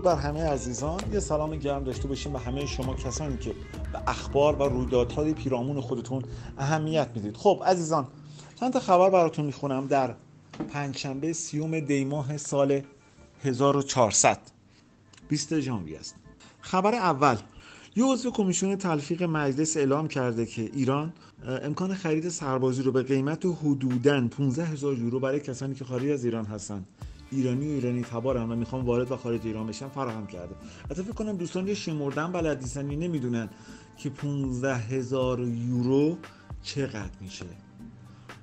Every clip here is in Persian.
درود بر همه عزیزان. یه سلام گرم داشته باشیم به همه شما کسانی که به اخبار و رویدادهای پیرامون خودتون اهمیت می‌دید. خب عزیزان چند تا خبر براتون می‌خونم در پنجشنبه سیوم دیماه سال 1400 20 ژانویه است. خبر اول یه عضو کمیسیون تلفیق مجلس اعلام کرده که ایران امکان خرید سربازی رو به قیمت حدوداً 15 هزار یورو برای کسانی که خارج از ایران هستند ایرانی و ایرانی تبارن و می‌خوان وارد و خارج ایران بشن فراهم کرده. البته فکر کنم دوستان یه شمردن بلد نیستن نمی‌دونن که 15 هزار یورو چقدر میشه.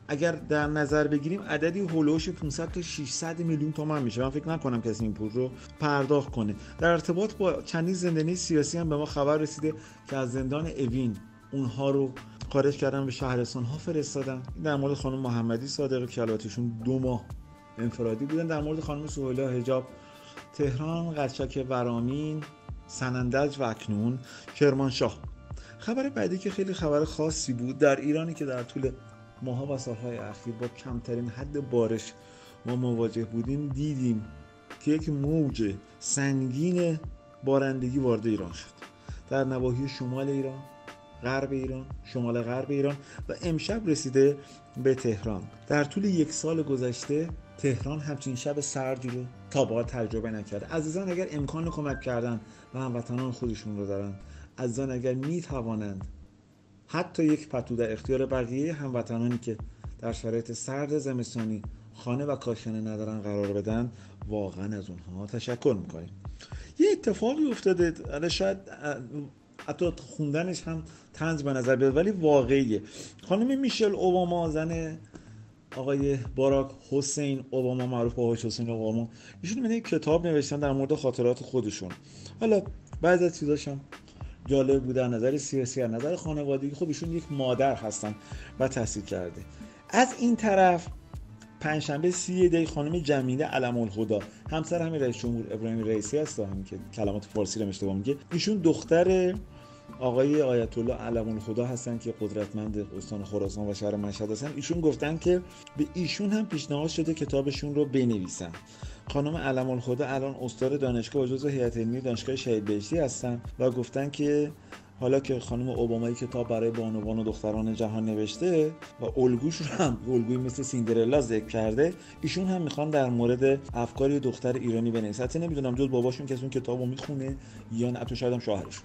اگر در نظر بگیریم عددی هولوش 500 تا 600 میلیون تومان میشه. من فکر نکنم کسی این پول رو پرداخت کنه. در ارتباط با چندین زندانی سیاسی هم به ما خبر رسیده که از زندان اوین اونها رو خارج کردن به شهرستان ها فرستادن در مورد خانم محمدی صادقی که دو ماه. انفرادی بودن در مورد خانم سهیلا حجاب تهران قدشک ورامین سنندج و اکنون کرمانشاه. خبر بعدی که خیلی خبر خاصی بود در ایرانی که در طول ماها و سالهای اخیر با کمترین حد بارش ما مواجه بودیم دیدیم که یک موج سنگین بارندگی وارد ایران شد. در نواحی شمال ایران غرب ایران شمال غرب ایران و امشب رسیده به تهران. در طول یک سال گذشته تهران همچین شب سردی رو تا با تجربه نکرده. عزیزان اگر امکان کمک کردن و هموطنان خودشون رو دارن عزیزان اگر می توانند حتی یک پتو در اختیار بقیه هموطنانی که در شرایط سرد زمستانی خانه و کاشانه ندارن قرار بدن واقعا از اونها تشکر می‌کنیم. یه اتفاقی افتاده شاید حتی خوندنش هم تنز به نظر بیاد ولی واقعیه. خانم میشل اوباما زن آقای باراک حسین اوباما معروف آقای حسین اوباما. ایشون من کتاب نوشتن در مورد خاطرات خودشون. حالا بعضی از چیزاش هم جالب بوده از نظر سیاسی از نظر خانوادگی. خب ایشون یک مادر هستن و تحصیل کرده. از این طرف پنجشنبه سی دی خانم جمیله علم الهدا همسر همین رئیس جمهور ابراهیم رئیسی هست همین که کلمات فارسی رو اشتباه میگه. ایشون دختر آقای آیت الله علم الخدا هستن که قدرتمند استان خراسان و شهر مشهد هستن. ایشون گفتن که به ایشون هم پیشنهاد شده کتابشون رو بنویسن. خانم علم الخدا الان استاد دانشگاه و جزو هیئت علمی دانشگاه شهید بهشتی هستن و گفتن که حالا که خانم اوبامایی کتاب برای بانوان و دختران جهان نوشته و الگوش رو هم الگوی مثل سیندرلا ذکر کرده ایشون هم می‌خوان در مورد افکاری دختر ایرانی بنویسن. حتی نمی‌دونم جز باباشون که اون کتابو می‌خونه یا نه شاید هم شوهرش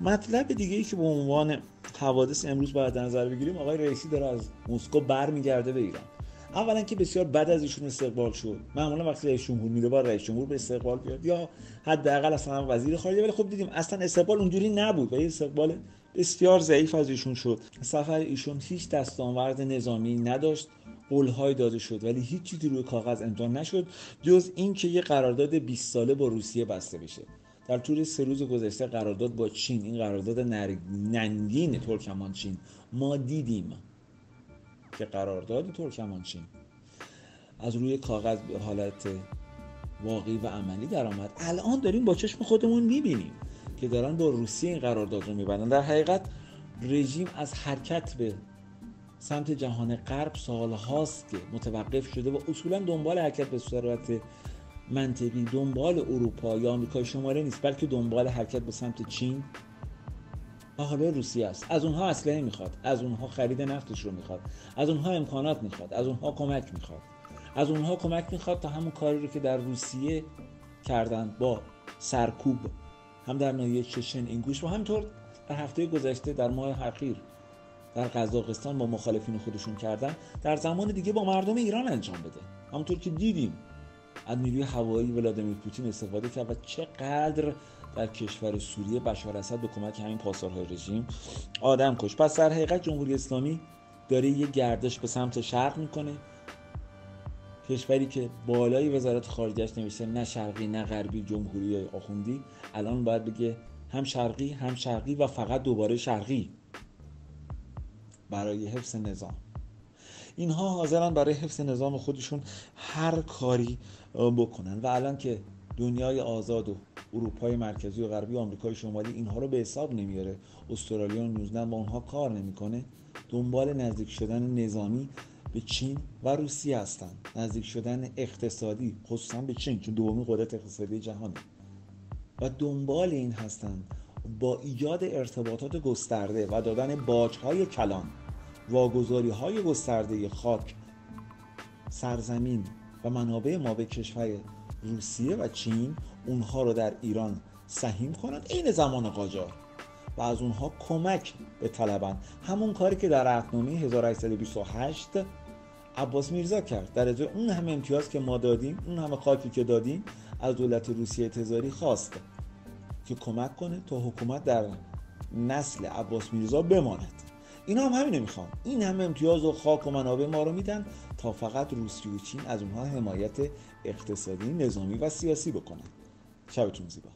مطلب دیگه ای که به عنوان حوادث امروز باید نظر بگیریم آقای رئیسی داره از مسکو برمیگرده به ایران. اولا که بسیار بد از ایشون استقبال شد. معمولا وقتی رئیس جمهور میره با رئیس جمهور به استقبال بیاد. یا حداقل اصلا وزیر خارجه. ولی خب دیدیم اصلا استقبال اونجوری نبود. و استقبال بسیار ضعیف از ایشون شد. سفر ایشون هیچ دستاورد نظامی نداشت. قولهای داده شد. ولی هیچ چیزی روی کاغذ امضا نشد. جز اینکه یه قرارداد 20 ساله با روسیه بسته بشه. در طول سه روز گذشته قرارداد با چین. این قرارداد ننگین ترکمان چین. ما دیدیم. که قرارداد ترکمانچین. از روی کاغذ به حالت واقعی و عملی درآمد. الان داریم با چشم خودمون می‌بینیم که دارن با روسیه این قرارداد رو میبندن. در حقیقت رژیم از حرکت به سمت جهان غرب سال هاست که متوقف شده و اصولا دنبال حرکت به صورت منطقی دنبال اروپا یا آمریکای شمالی نیست بلکه دنبال حرکت به سمت چین حالا روسیه است از اونها اسلحه می‌خواد. از اونها خرید نفتش رو می‌خواد. از اونها امکانات می‌خواد. از اونها کمک می‌خواد. از اونها کمک می‌خواد تا همون کاری رو که در روسیه کردن با سرکوب هم در ناحیه چشن اینگوش و همینطور در هفته گذشته در ماه اخیر در قزاقستان با مخالفین خودشون کردن در زمان دیگه با مردم ایران انجام بده. همونطور که دیدیم از نیروی هوایی ولادیمیر پوتین استفاده کرد و چقدر در کشور سوریه بشار اسد به کمک همین پاسدارهای رژیم. آدم کش. پس در حقیقت جمهوری اسلامی داره یه گردش به سمت شرق می‌کنه. کشوری که بالای وزارت خارجهش نوشته نه شرقی نه غربی جمهوری آخوندی. الان باید بگه هم شرقی هم شرقی و فقط دوباره شرقی. برای حفظ نظام. اینها حاضرن برای حفظ نظام خودشون هر کاری بکنن. و الان که دنیای آزاد و اروپای مرکزی و غربی و آمریکای شمالی اینها رو به حساب نمیاره. استرالیا و نیوزلند با اونها کار نمی‌کنه. دنبال نزدیک شدن نظامی به چین و روسیه هستند نزدیک شدن اقتصادی خصوصا به چین چون دومین قدرت اقتصادی جهانه. و دنبال این هستند با ایجاد ارتباطات گسترده و دادن باجهای کلان واگذاری های گسترده خاک سرزمین و منابع ما به کشور روسیه و چین اونها رو در ایران سهیم کنند عین زمان قاجار و از اونها کمک به طلبن همون کاری که در عهدنامه 1828 عباس میرزا کرد. در ازای اون همه امتیاز که ما دادیم اون همه خاکی که دادیم از دولت روسیه تزاری خواست که کمک کنه تا حکومت در نسل عباس میرزا بماند. اینا هم همینو می‌خوان. این همه امتیاز و خاک و منابع ما رو میدن تا فقط روسیه و چین از اونها حمایت اقتصادی نظامی و سیاسی بکنن. شبتون زیبا.